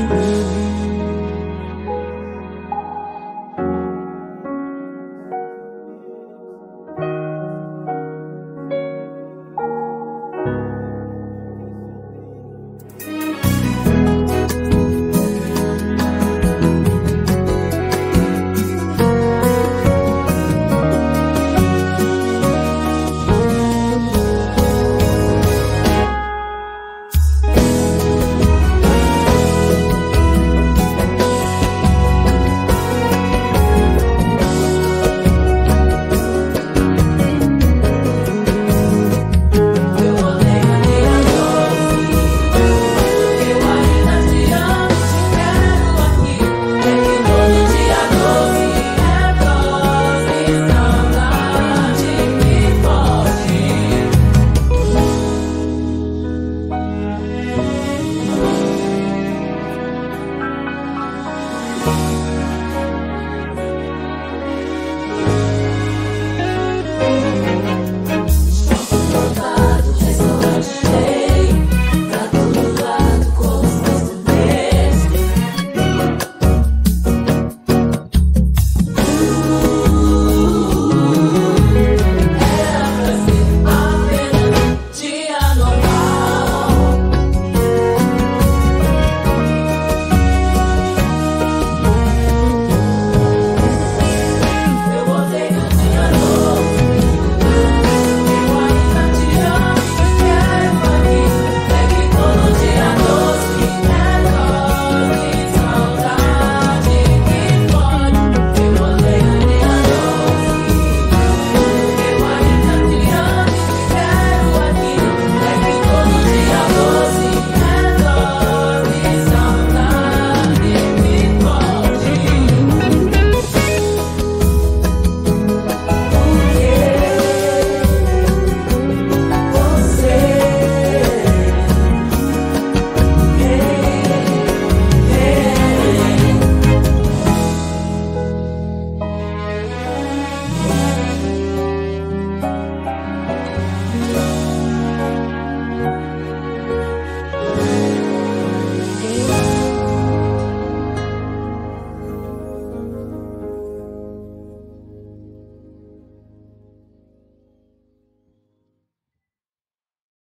You.